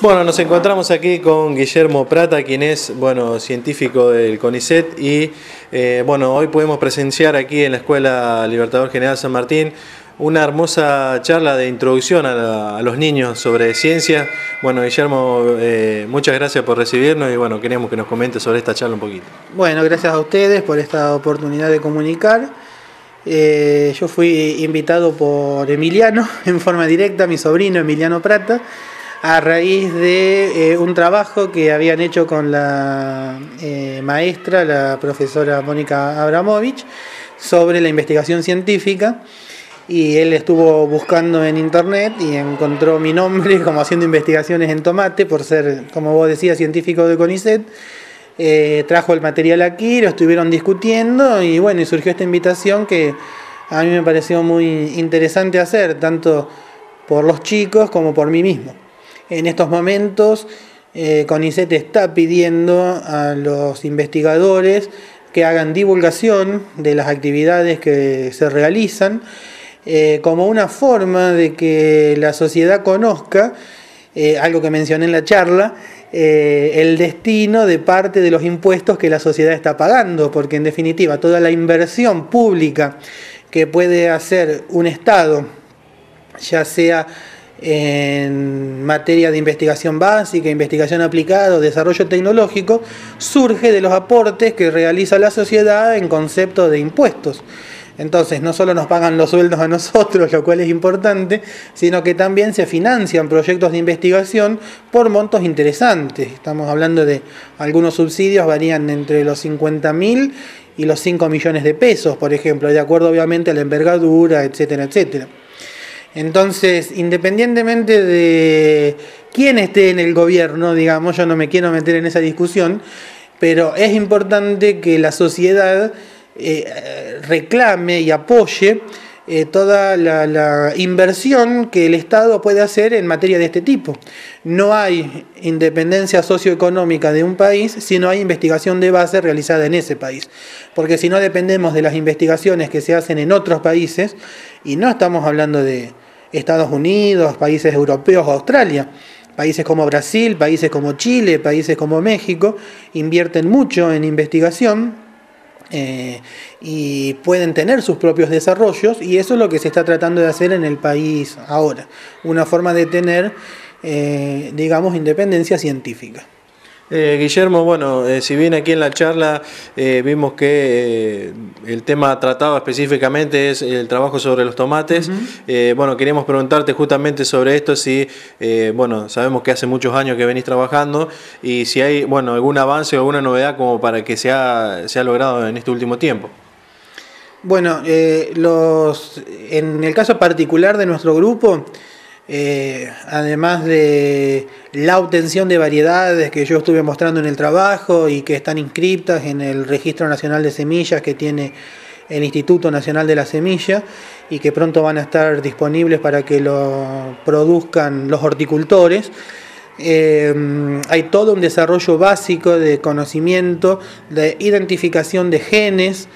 Bueno, nos encontramos aquí con Guillermo Prata, quien es bueno, científico del CONICET y eh, bueno, hoy podemos presenciar aquí en la Escuela Libertador General San Martín una hermosa charla de introducción a, los niños sobre ciencia. Bueno, Guillermo, eh, muchas gracias por recibirnos y bueno, queríamos que nos comente sobre esta charla un poquito. Bueno, gracias a ustedes por esta oportunidad de comunicar. Eh, yo fui invitado por Emiliano en forma directa, mi sobrino Emiliano Prata a raíz de eh, un trabajo que habían hecho con la eh, maestra, la profesora Mónica Abramovich, sobre la investigación científica. Y él estuvo buscando en internet y encontró mi nombre como haciendo investigaciones en tomate, por ser, como vos decías, científico de CONICET. Eh, trajo el material aquí, lo estuvieron discutiendo y bueno, y surgió esta invitación que a mí me pareció muy interesante hacer, tanto por los chicos como por mí mismo. En estos momentos, eh, CONICET está pidiendo a los investigadores que hagan divulgación de las actividades que se realizan eh, como una forma de que la sociedad conozca, eh, algo que mencioné en la charla, el destino de parte de los impuestos que la sociedad está pagando, porque en definitiva toda la inversión pública que puede hacer un Estado, ya sea en materia de investigación básica, investigación aplicada o desarrollo tecnológico, surge de los aportes que realiza la sociedad en concepto de impuestos. Entonces, no solo nos pagan los sueldos a nosotros, lo cual es importante, sino que también se financian proyectos de investigación por montos interesantes. Estamos hablando de algunos subsidios, varían entre los 50 mil y los 5 millones de pesos, por ejemplo, de acuerdo obviamente a la envergadura, etcétera, etcétera. Entonces, independientemente de quién esté en el gobierno, digamos, yo no me quiero meter en esa discusión, pero es importante que la sociedad eh, reclame y apoye eh, toda la, inversión que el Estado puede hacer en materia de este tipo. No hay independencia socioeconómica de un país si no hay investigación de base realizada en ese país. Porque si no dependemos de las investigaciones que se hacen en otros países, y no estamos hablando de Estados Unidos, países europeos Australia, países como Brasil, países como Chile, países como México, invierten mucho en investigación eh, y pueden tener sus propios desarrollos y eso es lo que se está tratando de hacer en el país ahora, una forma de tener, eh, digamos, independencia científica. Eh, Guillermo, bueno, eh, si bien aquí en la charla eh, vimos que el tema tratado específicamente es el trabajo sobre los tomates, bueno, queríamos preguntarte justamente sobre esto, si, bueno, sabemos que hace muchos años que venís trabajando y si hay, bueno, algún avance o alguna novedad como para que se ha, se ha logrado en este último tiempo. Bueno, los, en el caso particular de nuestro grupo, eh, además de la obtención de variedades que yo estuve mostrando en el trabajo y que están inscritas en el Registro Nacional de Semillas que tiene el Instituto Nacional de la Semilla y que pronto van a estar disponibles para que lo produzcan los horticultores. Eh, hay todo un desarrollo básico de conocimiento, de identificación de genes,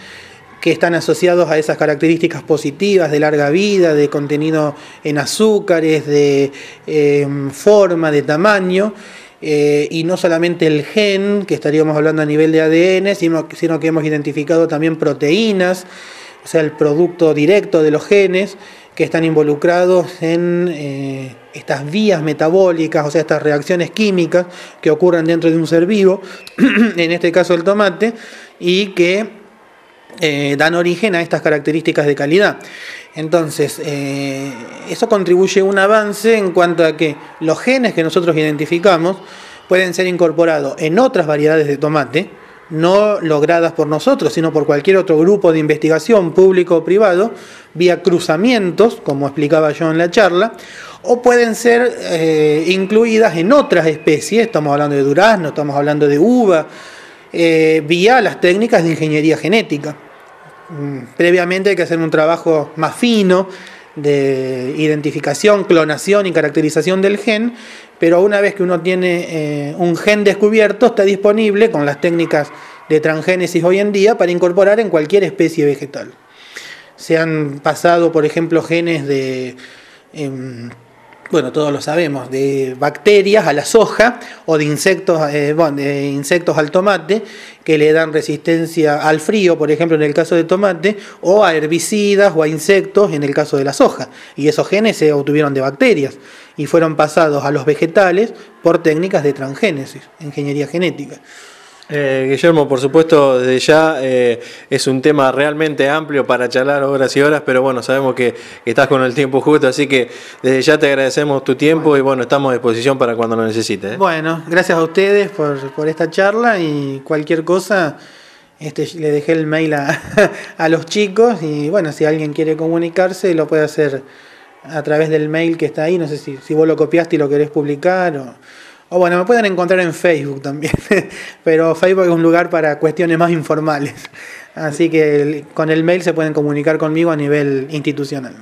que están asociados a esas características positivas de larga vida, de contenido en azúcares, de em, forma, de tamaño. Eh, y no solamente el gen, que estaríamos hablando a nivel de ADN, sino, que hemos identificado también proteínas, o sea, el producto directo de los genes que están involucrados en eh, estas vías metabólicas, o sea, estas reacciones químicas que ocurren dentro de un ser vivo, en este caso el tomate, y que eh, dan origen a estas características de calidad. Entonces, eh, eso contribuye a un avance en cuanto a que los genes que nosotros identificamos pueden ser incorporados en otras variedades de tomate, no logradas por nosotros, sino por cualquier otro grupo de investigación público o privado, vía cruzamientos, como explicaba yo en la charla, o pueden ser eh, incluidas en otras especies, estamos hablando de durazno, estamos hablando de uva, vía las técnicas de ingeniería genética. Mm, previamente hay que hacer un trabajo más fino de identificación, clonación y caracterización del gen, pero una vez que uno tiene eh, un gen descubierto, está disponible con las técnicas de transgénesis hoy en día para incorporar en cualquier especie vegetal. Se han pasado, por ejemplo, genes de em, bueno, todos lo sabemos, de bacterias a la soja o de insectos, eh, bueno, de insectos al tomate que le dan resistencia al frío, por ejemplo, en el caso de tomate, o a herbicidas o a insectos en el caso de la soja. Y esos genes se obtuvieron de bacterias y fueron pasados a los vegetales por técnicas de transgénesis, ingeniería genética. Eh, Guillermo, por supuesto, desde ya eh, es un tema realmente amplio para charlar horas y horas, pero bueno, sabemos que, estás con el tiempo justo, así que desde ya te agradecemos tu tiempo y bueno, estamos a disposición para cuando lo necesites. ¿eh? Bueno, gracias a ustedes por, esta charla y cualquier cosa, este, le dejé el mail a, a los chicos y bueno, si alguien quiere comunicarse, lo puede hacer a través del mail que está ahí, no sé si, si vos lo copiaste y lo querés publicar o o bueno, me pueden encontrar en Facebook también, pero Facebook es un lugar para cuestiones más informales. Así que con el mail se pueden comunicar conmigo a nivel institucional.